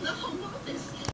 the home office.